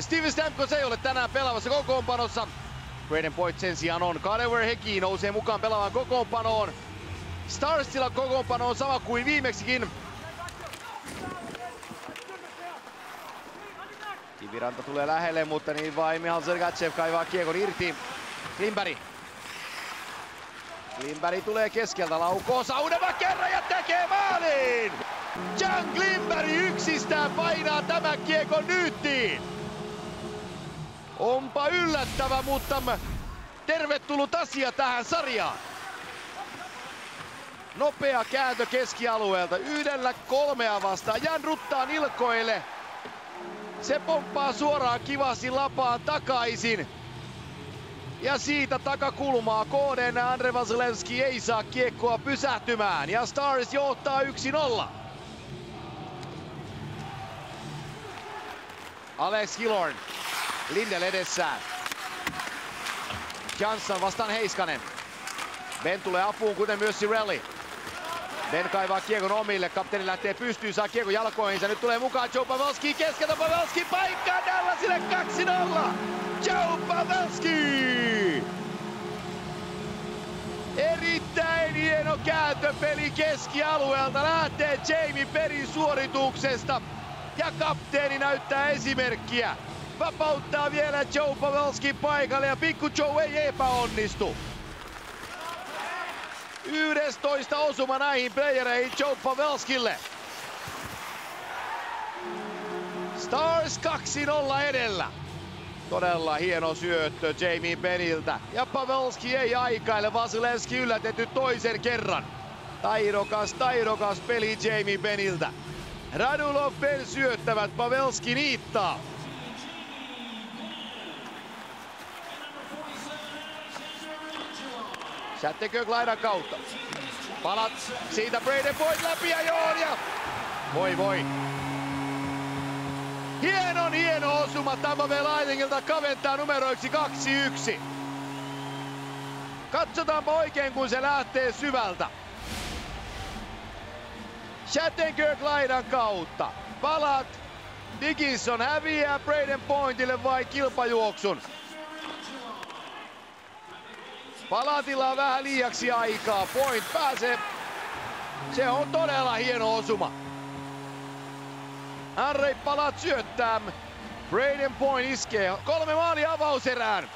Steven Stamkos ei ole tänään pelaavassa kokoonpanossa. Braden Point sen sijaan on. Kadewer Heki nousee mukaan pelaamaan kokoonpanoon. Starsilla kokoonpano on sama kuin viimeksikin. Kiviranta tulee lähelle, mutta niin vain Mihal Zergatsev kaivaa kiekon irti. Klimberg. Klimberg tulee keskeltä, laukoo Saudeva kerran ja tekee maalin! Jan Klimberg yksistään painaa tämän kiekon nyttiin! Onpa yllättävä, mutta tervetullut asia tähän sarjaan. Nopea kääntö keskialueelta. Yhdellä kolmea vastaan. Jan ruttaa nilkoille. Se pomppaa suoraan kivasti lapaan takaisin. Ja siitä takakulmaa KDN Andre Vasilevski ei saa kiekkoa pysähtymään. Ja Stars johtaa 1-0. Alex Hillorn. Lindel edessään. Jansson vastaan Heiskanen. Ben tulee apuun, kuten myös Cirelli. Ben kaivaa kiekon omille, kapteeni lähtee pystyyn, saa kiekon jalkoihinsa. Nyt tulee mukaan Joe Pavelski keskeltä, Pavelski paikkaa Dallasille 2-0! Joe Pavelski! Erittäin hieno kääntöpeli keskialueelta, lähtee Jamie Perin suorituksesta. Ja kapteeni näyttää esimerkkiä. Vapauttaa vielä Joe Pavelski paikalle ja pikku Joe ei epäonnistu. 11 osuma näihin playereihin Joe Pavelskille. Stars 2-0 edellä. Todella hieno syöttö Jamie Beniltä. Ja Pavelski ei aikaile, Vasilevski yllätetty toisen kerran. Taidokas, taidokas peli Jamie Beniltä. Radulov Ben syöttävät, Pavelski niittaa. Shattenkirk laidan kautta. Palat siitä Braden Point läpi ja Joon ja... Voi voi. Hienon hieno osuma Tampa Bay Lightningilta kaventaa numeroiksi 2-1. Katsotaanpa oikein kun se lähtee syvältä. Shattenkirk laidan kautta. Palat. Dickinson häviää Braden Pointille vai kilpajuoksun. Palatilla on vähän liiaksi aikaa. Point pääsee. Se on todella hieno osuma. Harry Palat syöttää. Braden Point iskee. Kolme maalia avauserään.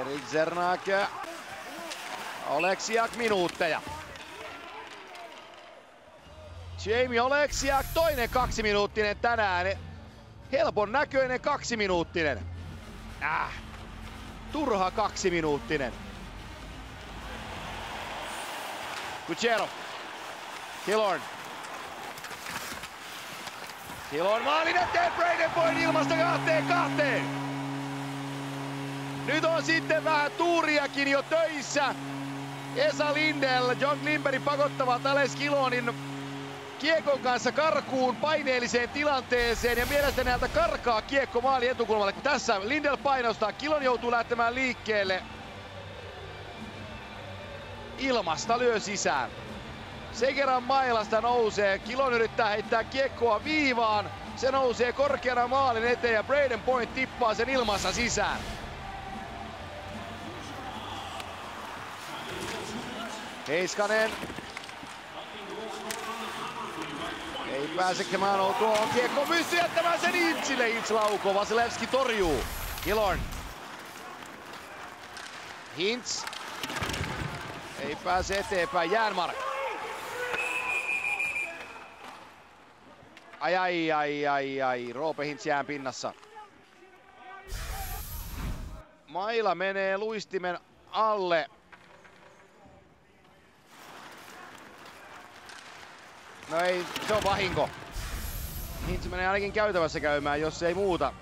Erik Zernak. Oleksiak minuutteja. Jamie Oleksiak toinen kaksiminuuttinen tänään. Helpon näköinen kaksiminuuttinen. Äh. Turha kaksiminuuttinen. Kucherov. Killorn. Killorn maalin eteen Braden ilmasta kahteen kahteen. Nyt on sitten vähän tuuriakin jo töissä. Esa Lindell, John Klimberg pakottavat Ales Kilonin kiekon kanssa karkuun paineelliseen tilanteeseen ja mielestäni häneltä karkaa kiekko maali etukulmalle. Tässä Lindell painostaa, Kilon joutuu lähtemään liikkeelle. Ilmasta lyö sisään. Segeran mailasta nousee, Kilon yrittää heittää kiekkoa viivaan. Se nousee korkeana maalin eteen ja Braden Point tippaa sen ilmassa sisään. Heiskanen ei pääse Kemano tuohon kiekko pystyy jättämään sen Intsille. Ints laukoo, Vasilevski torjuu. Kilorn. Hintz. Ei pääse eteenpäin. Järmark. Ai ai ai ai ai. Roope Hintz jään pinnassa. Maila menee luistimen alle. No ei, se on vahinko. Niin se menee ainakin käytävässä käymään, jos ei muuta.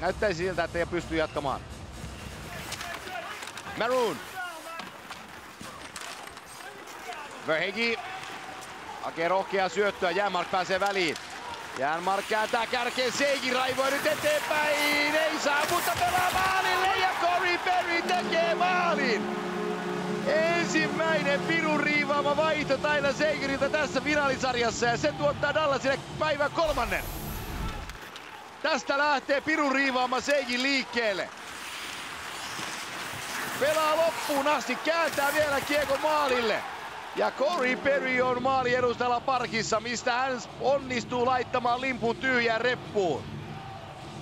Näyttäisi siltä, että ei pysty jatkamaan. Maroon. Verhegi hakee rohkeaa syöttöä, Jänmark pääsee väliin. Jänmark kääntää kärkeen, Seigi raivoi nyt eteenpäin, ei saa, mutta pelaa ensimmäinen pirun riivaama vaihto Tyler Sagerilta tässä finaalisarjassa ja se tuottaa Dallasille päivän kolmannen. Tästä lähtee pirun riivaama Seigin liikkeelle. Pelaa loppuun asti, kääntää vielä kiekko maalille. Ja Corey Perry on maali edustalla parkissa, mistä hän onnistuu laittamaan limpun tyhjään reppuun.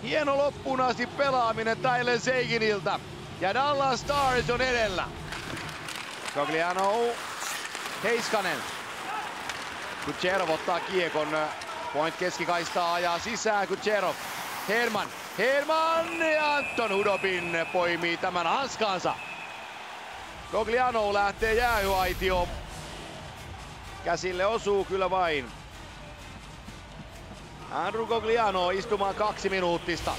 Hieno loppuun asti pelaaminen Tyler Seiginiltä. Ja Dallas Stars on edellä. Cogliano, Heiskanen. Kutserov ottaa kiekon. Point keskikaistaa ajaa sisään Kutserov. Herman, Herman ja Anton Hudobin poimii tämän hanskaansa. Cogliano lähtee jäähyaitioon. Käsille osuu kyllä vain. Andrew Cogliano istumaan kaksi minuuttista.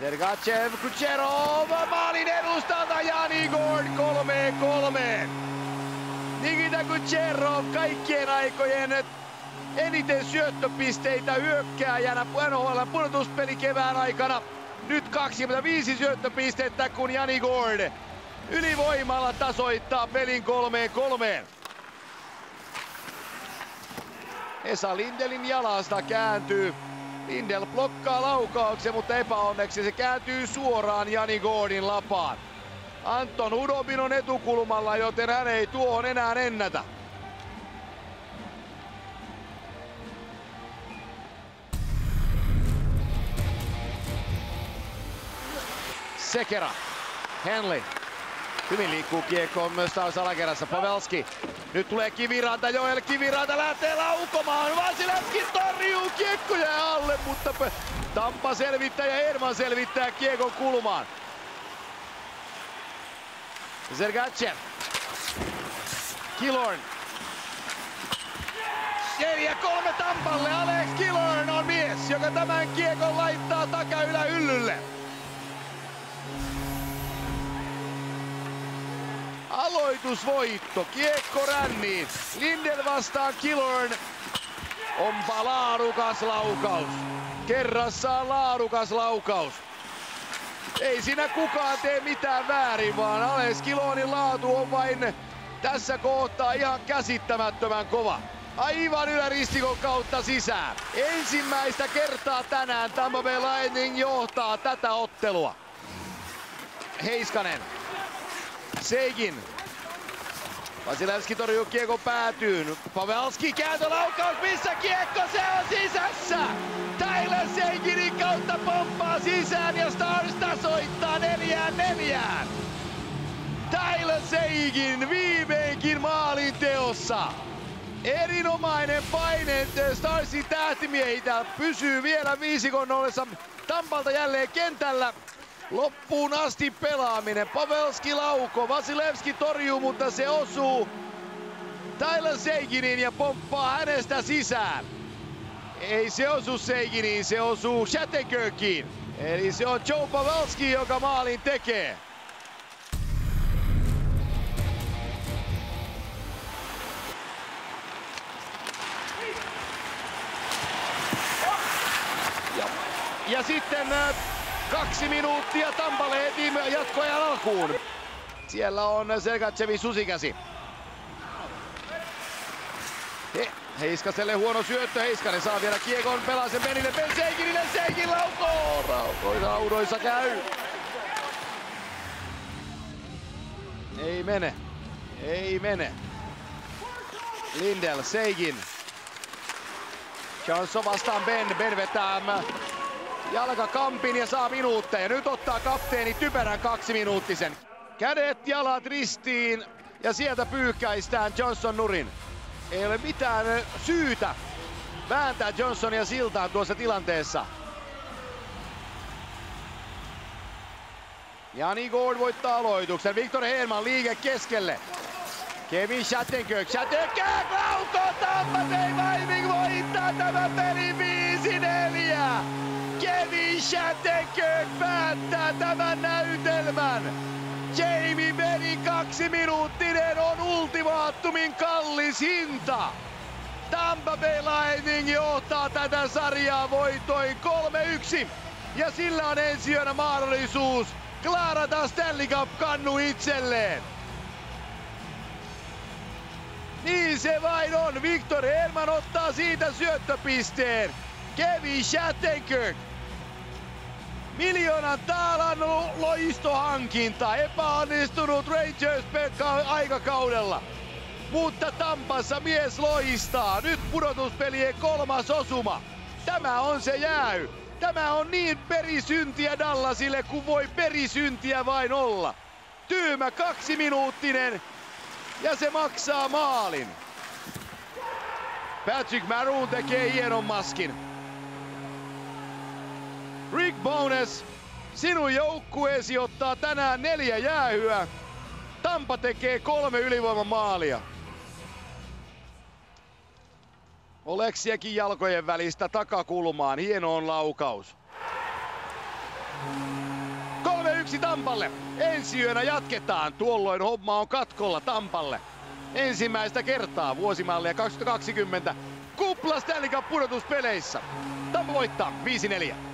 Sergachev, Kucherov, maalin edustalta Jani Gord 3-3. Nikita Kucherov kaikkien aikojen eniten syöttöpisteitä hyökkääjänä NHL pudotuspeli kevään aikana. Nyt 25 syöttöpistettä kun Jani Gord ylivoimalla tasoittaa pelin kolmeen kolmeen. Esa Lindelin jalasta kääntyy. Lindel blokkaa laukauksen, mutta epäonneksi se kääntyy suoraan Jani Gordin lapaan. Anton Udobin on etukulmalla, joten hän ei tuohon enää ennätä. Sekera. Henley. Hyvin liikkuu kiekkoon myös taas alakerrassa. Pavelski. Nyt tulee Kiviranta. Joel Kiviranta lähtee laukomaan. Vasilevski torjuu kiekkoja alle, mutta Tampa selvittää ja Herman selvittää kiekon kulmaan. Sergachev. Killorn. 4-3 Tampalle. Alex Killorn on mies, joka tämän kiekon laittaa takaylä hyllylle. Aloitusvoitto, kiekko ränniin. Lindel vastaan Killorn. Onpa laadukas laukaus. Kerrassaan laadukas laukaus. Ei siinä kukaan tee mitään väärin, vaan Ales Kilonin laatu on vain tässä kohtaa ihan käsittämättömän kova. Aivan yläristikon kautta sisään. Ensimmäistä kertaa tänään Tampa Bay Lightning johtaa tätä ottelua. Heiskanen Seigin. Vasilevski torjuu kiekko päätyyn. Pavelski kääntölaukaus, missä kiekko, se on sisässä! Tyler Seiginin kautta pomppaa sisään ja Stars tasoittaa neljään neljään. Tyler Seigin viimeinkin maalin teossa. Erinomainen paine Starsin tähtimiehitä pysyy vielä viisikon ollessa Tampalta jälleen kentällä. Loppuun asti pelaaminen. Pavelski lauko. Vasilevski torjuu, mutta se osuu Tyler Seiginin ja pomppaa hänestä sisään. Ei se osu Seiginiin, se osuu Shattenkirkiin. Eli se on Joe Pavelski, joka maalin tekee. Ja, sitten äh, Kaksi minuuttia Tampalle heti jatkoajan alkuun. Siellä on Sergachevin susikäsi. He, Heiskaselle huono syöttö. Heiskanen saa vielä kiekon, pelaa sen Benille. Ben Seikinille, Seikin laukoo. Raudoissa käy. Ei mene. Ei mene. Lindell, Seigin. Johnson vastaan Ben. Ben vetää jalkakampin ja saa minuutteja. Nyt ottaa kapteeni typerän kaksi minuuttisen. Kädet, jalat ristiin ja sieltä pyyhkäistään Johnson nurin. Ei ole mitään syytä vääntää Johnsonia siltaan tuossa tilanteessa. Jani Gord voittaa aloituksen. Victor Herman liike keskelle. Kevin Shattenkirk. Shattenkirk laukoo Tampa Bay Lightning voittaa tämän pelin 5-4. Kevin Shattenkirk päättää tämän näytelmän. Jamie Benny kaksi minuuttinen on ultimaattumin kallis hinta. Tampa Bay Lightning johtaa tätä sarjaa voitoin 3-1. Ja sillä on ensi yönä mahdollisuus klaarata Stanley Cup-kannu itselleen. Niin se vain on. Victor Herman ottaa siitä syöttöpisteen. Kevin Shattenkirk. Miljoonan taalan loistohankinta. Epäonnistunut Rangers aikakaudella. Mutta Tampassa mies loistaa. Nyt pudotuspelien kolmas osuma. Tämä on se jääy. Tämä on niin perisyntiä Dallasille kuin voi perisyntiä vain olla. Tyymä kaksiminuuttinen ja se maksaa maalin. Patrick Maroon tekee hienon maskin. Rick Bones, sinun joukkueesi ottaa tänään neljä jäähyä. Tampa tekee kolme ylivoimamaalia. Oleksiakin jalkojen välistä takakulmaan. Hieno on laukaus. 3-1 Tampalle. Ensi yönä jatketaan. Tuolloin homma on katkolla Tampalle. Ensimmäistä kertaa vuosimallia 2020 kupla Stanley Cup pudotuspeleissä. Tampa voittaa 5-4.